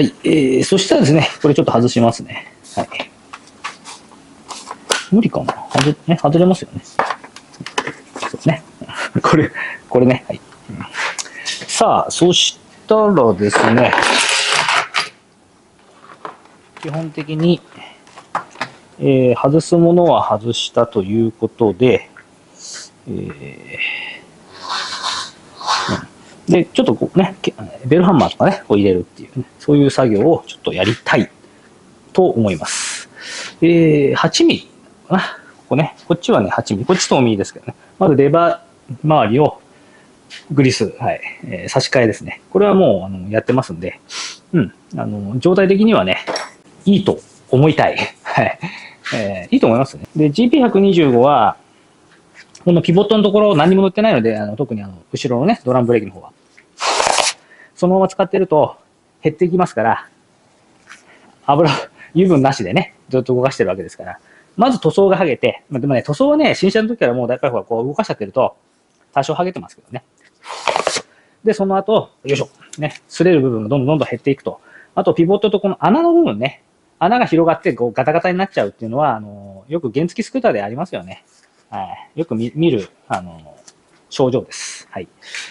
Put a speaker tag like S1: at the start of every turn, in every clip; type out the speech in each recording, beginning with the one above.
S1: はい。えー、そしたらですね、これちょっと外しますね。はい。無理かな外,、ね、外れますよね。そうですね。これ、これね。はい。さあ、そしたらですね、基本的に、えー、外すものは外したということで、えー、で、ちょっとこうね、ベルハンマーとかね、こう入れるっていう、ね、そういう作業をちょっとやりたいと思います。えー、8ミリかな。ここね、こっちはね、8ミリ、こっちともミリですけどね。まずレバー周りをグリス、はい、えー、差し替えですね。これはもう、あの、やってますんで、うん、あの、状態的にはね、いいと思いたい。はい。えー、いいと思いますね。で、GP125 は、このピボットのところ何も乗ってないので、あの特にあの後ろのね、ドラムブレーキの方は。そのまま使ってると減っていきますから、油、油分なしでね、ずっと動かしてるわけですから、まず塗装が剥げて、ま、でもね、塗装はね、新車の時からもう大体こう動かしちゃってると、多少剥げてますけどね。で、その後、よいしょ、ね、擦れる部分がどんどんどんどん減っていくと。あと、ピボットとこの穴の部分ね、穴が広がってこうガタガタになっちゃうっていうのは、あの、よく原付スクーターでありますよね。はい。よく見る、あの、症状です。はい。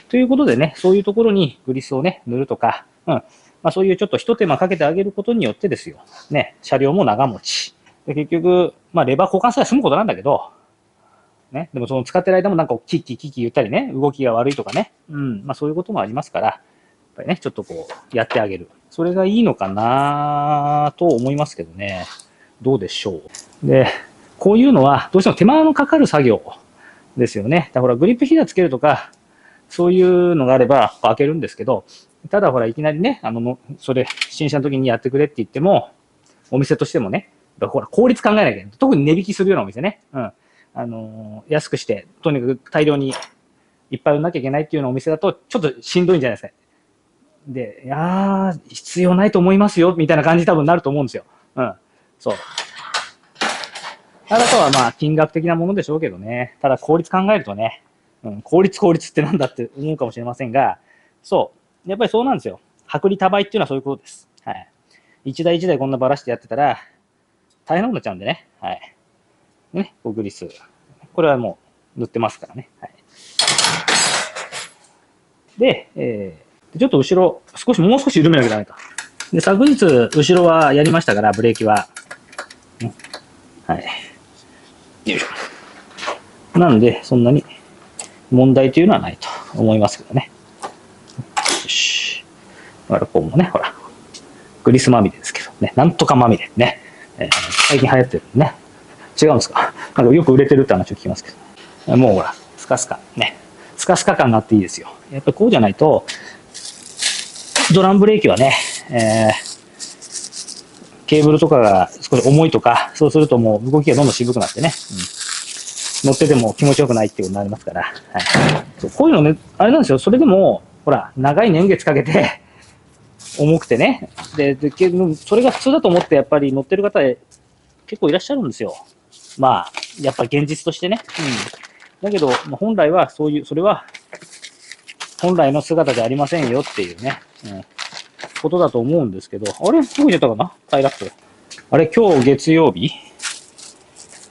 S1: ということでね、そういうところにグリスをね、塗るとか、うん。まあそういうちょっと一手間かけてあげることによってですよ。ね、車両も長持ち。で結局、まあレバー交換さえ済むことなんだけど、ね、でもその使ってる間もなんかキッキキッキ言ったりね、動きが悪いとかね、うん、まあそういうこともありますから、やっぱりね、ちょっとこう、やってあげる。それがいいのかなと思いますけどね。どうでしょう。で、こういうのはどうしても手間のかかる作業ですよね。だからグリップヒーターつけるとか、そういうのがあれば開けるんですけど、ただほら、いきなりね、あの、それ、新車の時にやってくれって言っても、お店としてもね、ほら、効率考えなきゃいけない。特に値引きするようなお店ね。うん。あのー、安くして、とにかく大量にいっぱい売んなきゃいけないっていうようなお店だと、ちょっとしんどいんじゃないですか。で、いやー、必要ないと思いますよ、みたいな感じ多分なると思うんですよ。うん。そう。あとはまあ、金額的なものでしょうけどね。ただ効率考えるとね、うん、効率効率ってなんだって思うかもしれませんが、そう。やっぱりそうなんですよ。薄利多売っていうのはそういうことです。はい。一台一台こんなばらしてやってたら、大変なことになっちゃうんでね。はい。ね、こうグリス。これはもう塗ってますからね。はい。で、えー、ちょっと後ろ、少し、もう少し緩めなきゃダメか。で、昨日、後ろはやりましたから、ブレーキは。はい。よいしょ。なんで、そんなに問題というのはないと思いますけどね。よし。だからこうもね、ほら、グリスまみれですけどね、なんとかまみれね。えー、最近流行ってるね。違うんですか？なんかよく売れてるって話を聞きますけど。もうほら、スカスカ、ね。スカスカ感があっていいですよ。やっぱりこうじゃないと、ドラムブレーキはね、えー、ケーブルとかが少し重いとか、そうするともう動きがどんどん渋くなってね、うん、乗ってても気持ちよくないっていうことになりますから、はい、こういうのね、あれなんですよ、それでも、ほら、長い年月かけて、重くてね、で、でそれが普通だと思ってやっぱり乗ってる方結構いらっしゃるんですよ。まあ、やっぱ現実としてね。うん。だけど、本来はそういう、それは、本来の姿じゃありませんよっていうね、うん、ことだと思うんですけど、あれどこ行ったかな？タイラップ。あれ今日月曜日？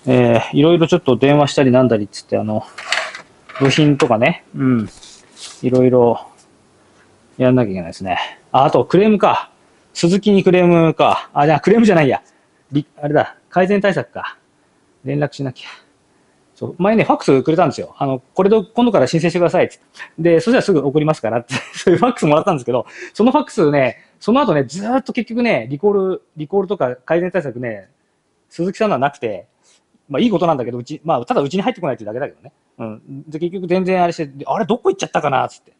S1: えー、いろいろちょっと電話したりなんだりっつって、あの、部品とかね、うん、いろいろやんなきゃいけないですね。あ、あとクレームか。鈴木にクレームか。あ、じゃあクレームじゃないや。あれだ、改善対策か。連絡しなきゃ。そう前ね、ファックスくれたんですよ。あの、これで今度から申請してくださいって。で、そしたらすぐ送りますからって、そういうファックスもらったんですけど、そのファックスね、その後ね、ずっと結局ね、リコール、リコールとか改善対策ね、鈴木さんのはなくて、まあいいことなんだけど、うち、まあただうちに入ってこないっていうだけだけどね。うん。で、結局全然あれして、あれどこ行っちゃったかなつって。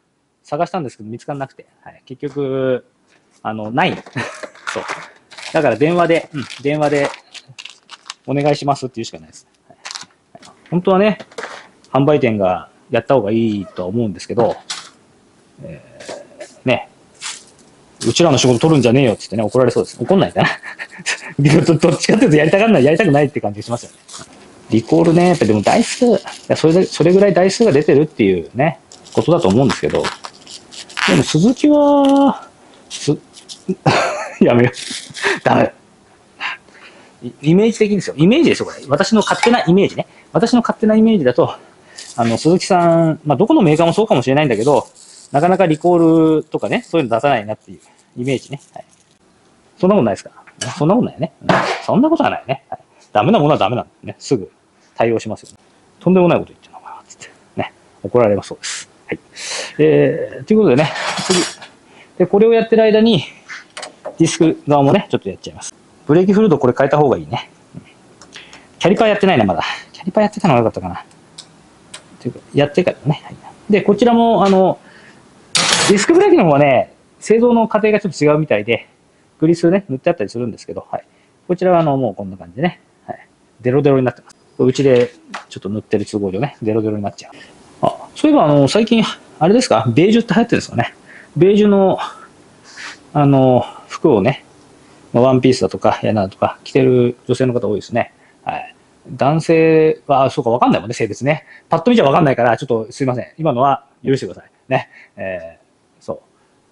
S1: 探したんですけど見つからなくて。はい。結局、あの、ない。そう。だから電話で、うん、電話でお願いしますっていうしかないです。はい、本当はね、販売店がやった方がいいとは思うんですけど、えー、ね、うちらの仕事取るんじゃねえよってってね、怒られそうです。怒んないかな どどっちかっていうとやりたがらない、やりたくないって感じしますよね。リコールね、やっぱでも台数、それ、それぐらい台数が出てるっていうね、ことだと思うんですけど、でも鈴木は、す、やめよう。ダメ。イイメージ的ですよ。イメージですよ、これ。私の勝手なイメージね。私の勝手なイメージだと、あの、鈴木さん、まあ、どこのメーカーもそうかもしれないんだけど、なかなかリコールとかね、そういうの出さないなっていうイメージね。はい。そんなことないですか？そんなことないよね。そんなことはないね。はい。ダメなものはダメなんだね。すぐ対応しますよね。とんでもないこと言ってるのかな、つって。ね。怒られますそうです。はい。えー、ということでね、次。で、これをやってる間に、ディスク側もね、ちょっとやっちゃいます。ブレーキフルードこれ変えた方がいいね。キャリパーやってないな、まだ。キャリパーやってたのが良かったかな。というかやってからね。はいで、こちらも、あの、ディスクブレーキの方はね、製造の過程がちょっと違うみたいで、グリスね、塗ってあったりするんですけど、はい。こちらは、あの、もうこんな感じでね、はい。デロデロになってます。うちでちょっと塗ってる都合でね、デロデロになっちゃう。あ、そういえば、あの、最近、あれですか、ベージュって流行ってるんですかね？ベージュの、あの、服をね、ワンピースだとか、やなとか、着てる女性の方多いですね。はい。男性は、そうか、わかんないもんね、性別ね。パッと見ちゃわかんないから、ちょっとすいません。今のは許してください。ね。えー。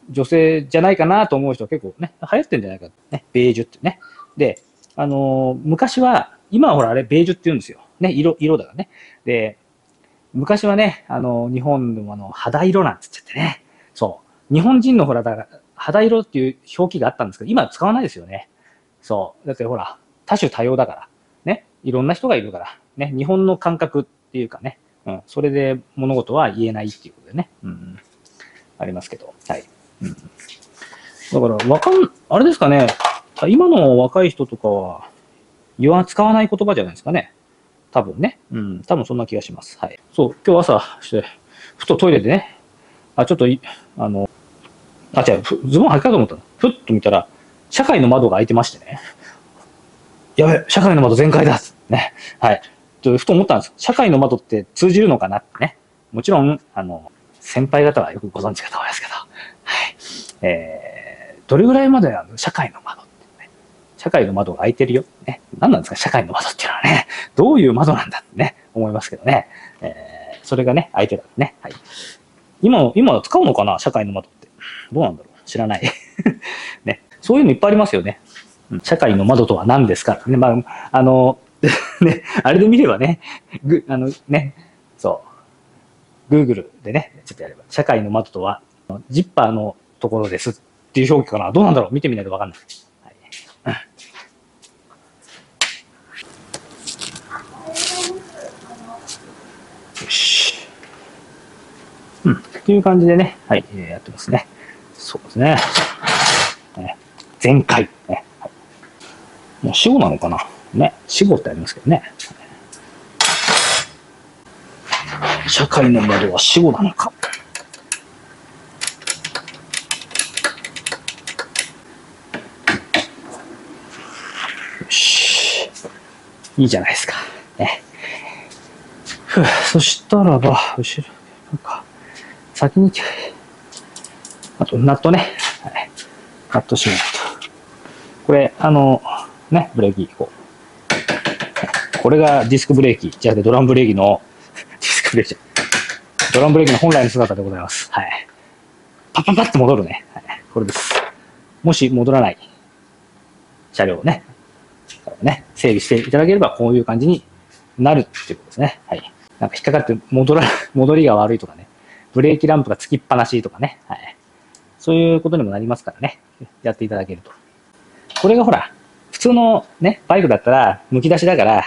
S1: 女性じゃないかなと思う人結構ね、流行ってんじゃないか。ね。ベージュってね。で、あのー昔は、今はほらあれ、ベージュって言うんですよ。ね、色、色だからね。で、昔はね、あの、日本でもあの、肌色なんつっちゃってね。そう。日本人のほら、だから肌色っていう表記があったんですけど、今使わないですよね。そう。だってほら、多種多様だから。ね。いろんな人がいるから。ね。日本の感覚っていうかね。うん。それで物事は言えないっていうことでね。うん。ありますけど。はい。うん。だから、わかん、あれですかね。今の若い人とかは、言わ、使わない言葉じゃないですかね。多分ね。うん。多分そんな気がします。はい。そう。今日朝して、ふとトイレでね、あ、ちょっとい、あの、あ、違う、ふズボン履きかと思ったの。ふっと見たら、社会の窓が開いてましてね。やべ、社会の窓全開だね。はい。とふと思ったんです。社会の窓って通じるのかなってね。もちろん、あの、先輩方はよくご存知かと思いますけど。えー、どれぐらいまであの社会の窓ってね。社会の窓が開いてるよ。ね。何なんですか社会の窓っていうのはね。どういう窓なんだってね。思いますけどね。えー、それがね、開いてたんでね。はい。今、今使うのかな社会の窓って。どうなんだろう知らない。ね。そういうのいっぱいありますよね。社会の窓とは何ですかね。まあ、あの、ね、あれで見ればね、ぐ、あのね、そう、Google でね、ちょっとやれば、社会の窓とは、ジッパーのところですっていう表記かな。どうなんだろう見てみないとわかんない。よし。うん。っていう感じでね、はい、えーやってますね。そうですね。ね全開。ね。はいもう死後なのかなね。死後ってありますけどね。社会の窓は死後なのか。し。いいじゃないですか。ね。ふそしたらば、後ろ、なんか、先に、あと、ナットね。はい。ナットしないと。これ、あの、ね、ブレーキ、こう。これがディスクブレーキ、じゃあドラムブレーキの、ディスクブレーキじゃドラムブレーキの本来の姿でございます。はい。パッパッパッと戻るね。はい。これです。もし戻らない車両ねをね、ね、整備していただければこういう感じになるっていうことですね。はい。なんか引っかかって戻ら、戻りが悪いとかね、ブレーキランプがつきっぱなしとかね、はい。そういうことにもなりますからね、やっていただけると。これがほら、普通のね、バイクだったら、剥き出しだから、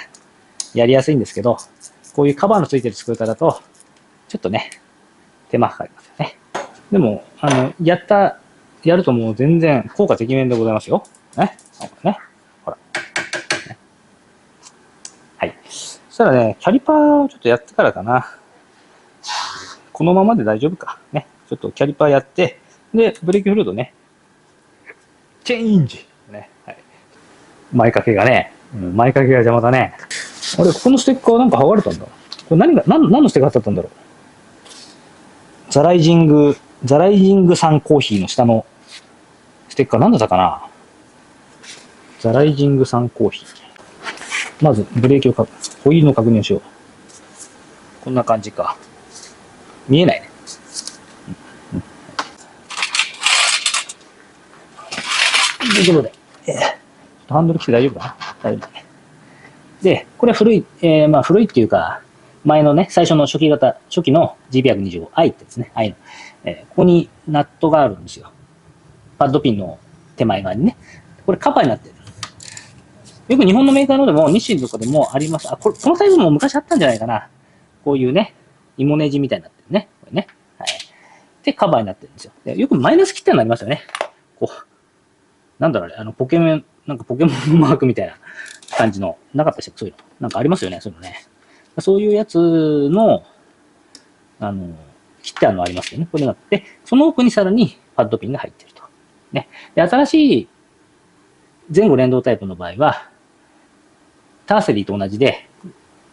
S1: やりやすいんですけど、こういうカバーのついてるスクーターだと、ちょっとね、手間かかりますよね。でも、あの、やった、やるともう全然効果てきめんでございますよ。ね。ね。ほら。ねはい。そしたらね、キャリパーをちょっとやってからかな。このままで大丈夫か。ね。ちょっとキャリパーやって、で、ブレーキフルードね、チェンジ。ね。はい。前掛けがね、うん前掛けが邪魔だね。あれ、ここのステッカーなんか剥がれたんだ。これ何が、何、何のステッカーだったんだろう。ザライジング、ザライジングサンコーヒーの下のステッカー何だったかなザライジングサンコーヒー。まず、ブレーキをかく、ホイールの確認をしよう。こんな感じか。見えないね。ということで、えー、ハンドル来て大丈夫かな大丈夫だね。で、これ古い、えー、まあ古いっていうか、前のね、最初の初期型、初期の GP125i ってですね、i の、えー、ここにナットがあるんですよ。パッドピンの手前側にね。これカバーになってる。よく日本のメーカーのでも、日清とかでもあります。あ、これ、このタイプも昔あったんじゃないかな。こういうね、芋ネジみたいになってるね。これね。はい。で、カバーになってるんですよ。でよくマイナス切ってなりますよね。こう、なんだろうね、あの、ポケモン、なんかポケモンマークみたいな感じの、なかったし、そういうの。なんかありますよね、そういうのね。そういうやつの、あの、切ってあるのありますよね。これがあって、その奥にさらにパッドピンが入ってると。ね。で、新しい前後連動タイプの場合は、ターセリーと同じで、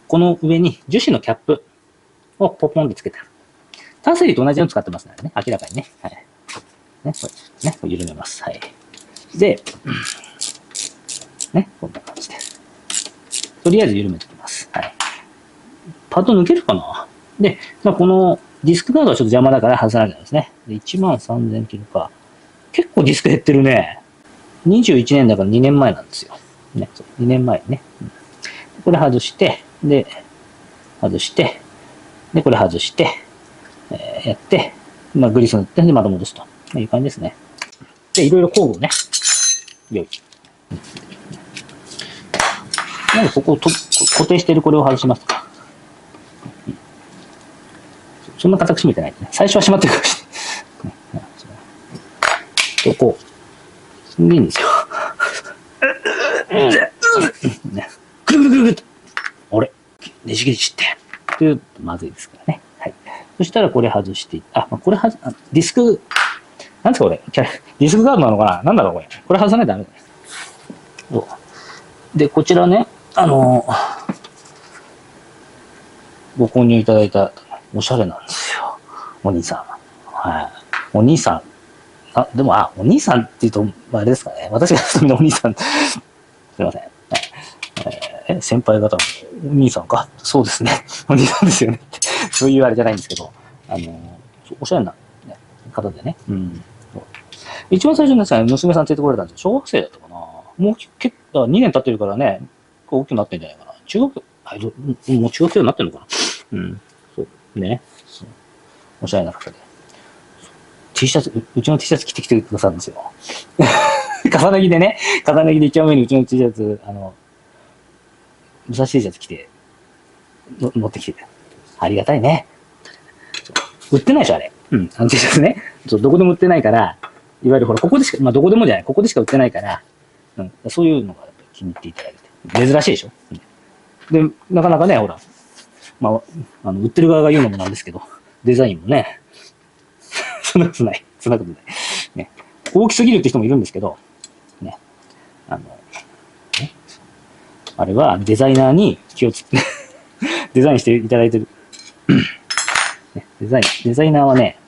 S1: この上に樹脂のキャップをポポンでつけてある。ターセリーと同じの使ってますのでね、明らかにね。はい。ね、これ、ね、これ緩めます。はい。で、ね、こんな感じで。とりあえず緩めておきます。はい。パッド抜けるかな？で、まあ、このディスクガードはちょっと邪魔だから外さなきゃですね。で、1万3000キロか。結構ディスク減ってるね。21年だから2年前なんですよ。ね、2年前ね。うんこれ外して、で、外して、で、これ外して、えー、やって、まあ、グリス塗って、で、また戻すと。いう感じですね。で、いろいろ工具をね、用意。なんでここをと固定しているこれを外しますか。そんな固く閉めてない、ね。最初は閉まってるかもしれない。ここ。それでいいんですよ。ね、くるくるくるくるあれねじ切りちって。っていうとまずいですからね。はい。そしたらこれ外してあ、これはず、ディスク、なんですかこれディスクガードなのかななんだろうこれ。これ外さないとダメだね。で、こちらね、あのご購入いただいた、おしゃれなんですよ。お兄さん。はい。お兄さん。あ、でも、あ、お兄さんって言うと、あれですかね。私が一人のお兄さん。すいません。え、先輩方のお兄さんか？そうですね。お 兄さんですよね。そういうあれじゃないんですけど、あの、おしゃれな、ね、方でね。うん。一番最初にですね、娘さん連れてこられたんですよ。小学生だったかな。もう結構、2年経ってるからね、大きくなってんじゃないかな。中学、あもう中学生になってるのかな。うん。そう。ね。そうおしゃれな方で。T シャツ、うちの T シャツ着てきてくださるんですよ。重ね着でね、重ね着で一番上にうちの T シャツ、あの、武蔵 T シャツ着て、の持ってきてありがたいね。売ってないでしょ、あれ。うん、あの T シャツね。そう、どこでも売ってないから、いわゆるほら、ここでしか、まあ、どこでもじゃない、ここでしか売ってないから、うん、そういうのが気に入っていただいて。珍しいでしょ。うん、で、なかなかね、ほら、まあ、あの、売ってる側が言うのもなんですけど、デザインもね、そんなことない。そんなことない。ね。大きすぎるって人もいるんですけど、ね。あの、ね、あれはデザイナーに気をつけ、デザインしていただいてる。デザイン、デザイナーはね、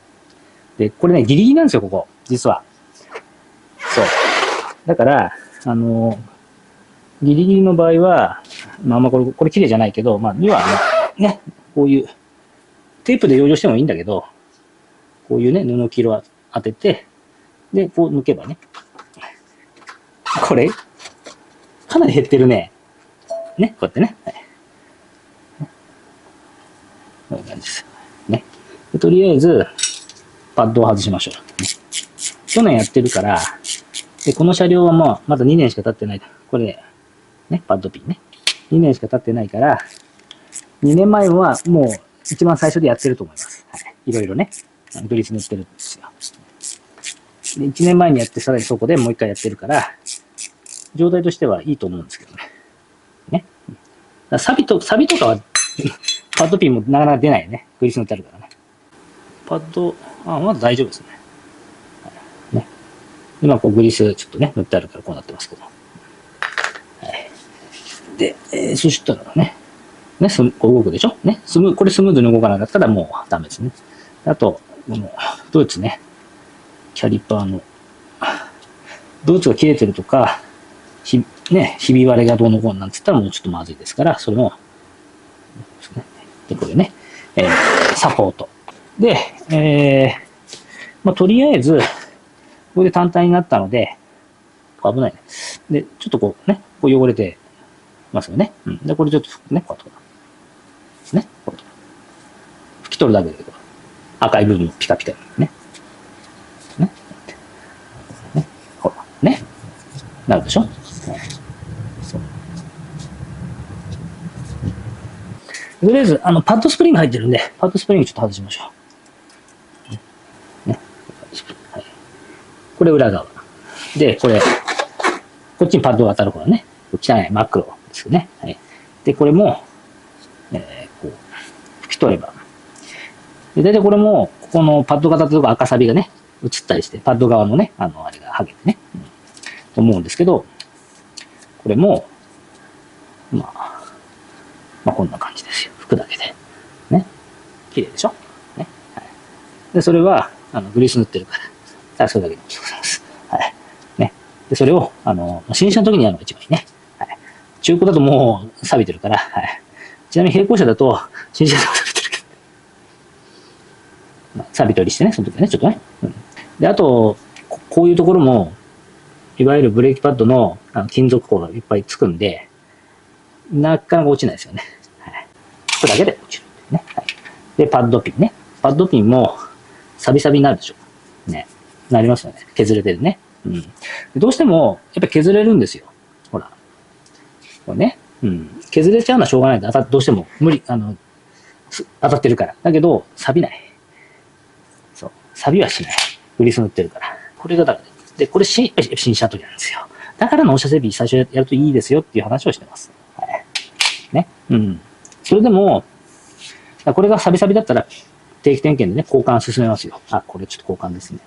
S1: で、これね、ギリギリなんですよ、ここ。実は。そう。だから、あの、ギリギリの場合は、まああんまこれ、これ綺麗じゃないけど、まあ、には、ね、こういう、テープで養生してもいいんだけど、こういうね、布切を当てて、で、こう抜けばね。これ、かなり減ってるね。ね、こうやってね。はい、こういう感じです。ね。とりあえず、パッドを外しましょう。ね、去年やってるから、で、この車両はもう、まだ2年しか経ってない。これ、ね、パッドピンね。2年しか経ってないから、2年前はもう一番最初でやってると思います。はい。いろいろね、グリス塗ってるんですよ。で、1年前にやって、さらにそこでもう一回やってるから、状態としてはいいと思うんですけど。ね。だサビと、サビとかは パッドピンもなかなか出ないよね。グリス塗ってあるからね。パッド、あ、まだ大丈夫ですね。ね。今こうグリスちょっとね、塗ってあるからこうなってますけど。で、えー、そしたらね、ね、すこう動くでしょ？ね、スム、これスムーズに動かなかったらもうダメですね。あと、この、ドイツね、キャリパーの、ドイツが切れてるとか、ひ、ね、ひび割れがどうのこうなんつったらもうちょっとまずいですから、それも、で、これね、えー、サポート。で、えー、まあ、とりあえず、ここで単体になったので、危ないね。で、ちょっとこうね、こう汚れてますよね。うん。で、これちょっとね、こうやってね。こう拭き取るだけで、赤い部分ピカピカね。ね。ね。ほら、ね。なるでしょ、そうとりあえず、あの、パッドスプリング入ってるんで、パッドスプリングちょっと外しましょう。ね。はい、これ裏側。で、これ、こっちにパッドが当たる方ね。汚い真っ黒ですよね。はい。で、これも、えー、こう、拭き取れば。で、大体これも、ここのパッドが当たったとこ赤サビがね、移ったりして、パッド側のね、あの、あれが剥げてね、うん、と思うんですけど、これも、まあ、まあこんな感じですよ。拭くだけで。ね。綺麗でしょ？ね。はい。で、それは、あの、グリース塗ってるから。ただそれだけでございます。はい。ね。で、それを、あの、新車の時にやるのが一番いいね。はい。中古だともう錆びてるから、はい。ちなみに並行車だと、新車だと錆びてるけど。錆び取りしてね、その時はね、ちょっとね。うん。で、あと、こういうところも、いわゆるブレーキパッドのあの金属鋼がいっぱいつくんで、なかなか落ちないですよね。はい。これだけで落ちるね。はい。で、パッドピンね。パッドピンも、サビサビになるでしょ。ね。なりますよね。削れてるね。うん。どうしても、やっぱ削れるんですよ。ほら。これね。うん。削れちゃうのはしょうがないんだ。どうしても無理、あの、当たってるから。だけど、錆びない。そう。錆びはしない。グリス塗ってるから。これがだから、で、これ新新車の時なんですよ。だから納車整備最初やるといいですよっていう話をしてます。はい。ね。うん。それでも、これがサビサビだったら定期点検でね、交換進めますよ。あ、これちょっと交換ですね。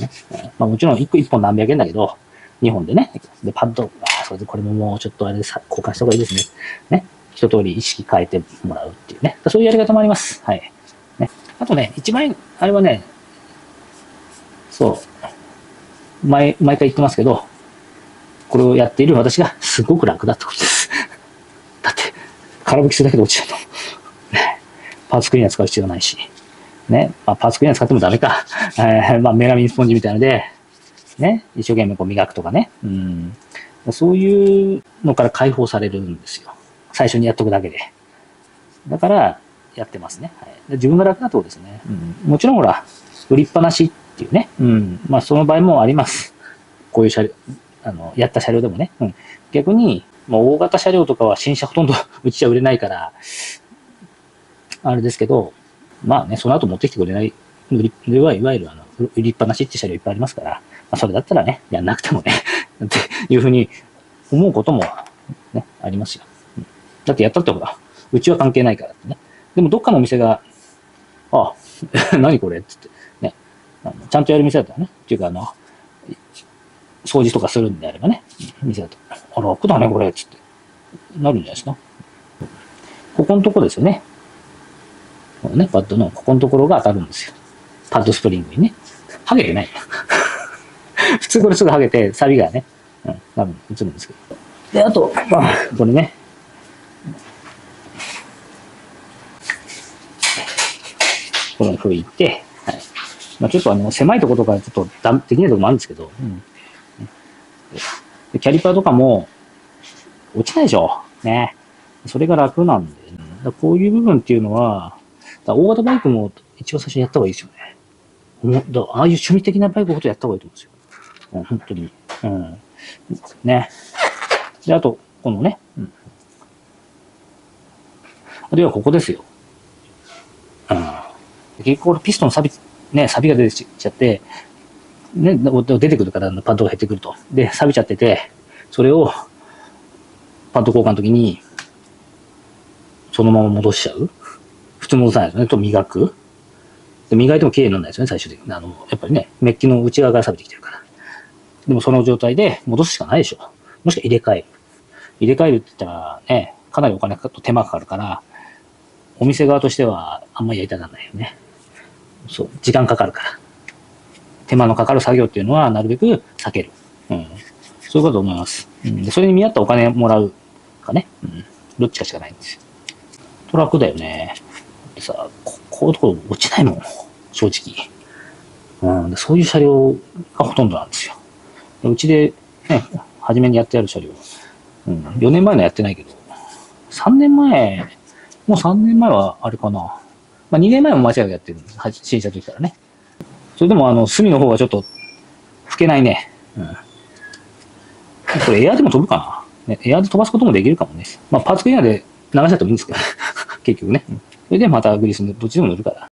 S1: ね。まあもちろん1個1本何百円だけど、2本でね。で、パッド、あ、それでこれももうちょっとあれで交換した方がいいですね。ね。一通り意識変えてもらうっていうね。そういうやり方もあります。はい。ね。あとね、一番、あれはね、そう、前、毎回言ってますけど、これをやっている私がすごく楽だってことです。だって、空拭きするだけで落ちちゃうと。ね。パーツクリーナー使う必要ないし。ね。まあ、パーツクリーナー使ってもダメか。えー、まあ、メラミンスポンジみたいので、ね。一生懸命こう磨くとかね。うん。そういうのから解放されるんですよ。最初にやっとくだけで。だから、やってますね。はい、自分が楽なってことですね。うん、もちろんほら、売りっぱなしっていうね。うん。まあ、その場合もあります。こういう車両、あの、やった車両でもね。うん。逆に、まあ、大型車両とかは新車ほとんど うちじゃ売れないから、あれですけど、まあね、その後持ってきてくれない、売り、ではいわゆるあの、売りっぱなしって車両いっぱいありますから、まあ、それだったらね、やんなくてもね っていうふうに思うことも、ね、ありますよ。うん、だってやったってほら、うちは関係ないからってね。でもどっかのお店が、ああ、何これってって、ね。ちゃんとやる店だったらね。っていうか、あの、掃除とかするんであればね、店だと。あ、楽だね、これ、つって。なるんじゃないですか。ここのとこですよね。このね、パッドのここのところが当たるんですよ。パッドスプリングにね。剥げてない。普通これすぐ剥げて、サビがね、うん、多分映るんですけど。で、あと、まあ、これね。この拭いて、はい。まあ、ちょっとあの、狭いところとかちょっとだできないところもあるんですけど、うんでキャリパーとかも落ちないでしょ。ね。それが楽なんで、ね、こういう部分っていうのは、大型バイクも一番最初にやった方がいいですよね。だああいう趣味的なバイクほどやった方がいいと思うんですよ。うん、本当に。うん。ね。で、あと、このね、うん。あるいはここですよ。うん。結構ピストン錆び、ね、錆びが出てきちゃって、ね、出てくるから、パッドが減ってくると。で、錆びちゃってて、それを、パッド交換の時に、そのまま戻しちゃう普通戻さないですよね。と磨く。で磨いても綺麗にならないですよね、最終的に。あの、やっぱりね、メッキの内側から錆びてきてるから。でもその状態で戻すしかないでしょ。もしくは入れ替える。入れ替えるって言ったらね、かなりお金かと手間かかるから、お店側としてはあんまりやりたがらないよね。そう、時間かかるから。手間のかかる作業っていうのはなるべく避ける。うん。そういうこと思います。うん。で、それに見合ったお金もらうかね。うん。どっちかしかないんですよ。トラックだよね。でさ、ここういうところ落ちないもん。正直。うん。でそういう車両がほとんどなんですよ。でうちでね、初めにやってある車両。うん、4年前のやってないけど、3年前、もう3年前はあれかな。まあ2年前も間違いなくやってるんです。は新車の時からね。それでもあの、隅の方はちょっと、吹けないね。うん。これエアーでも飛ぶかな。ね、エアーで飛ばすこともできるかもね。まあパーツクリーナーで流しちゃってもいいんですけど、結局ね。それでまたグリスのどっちでも乗るから。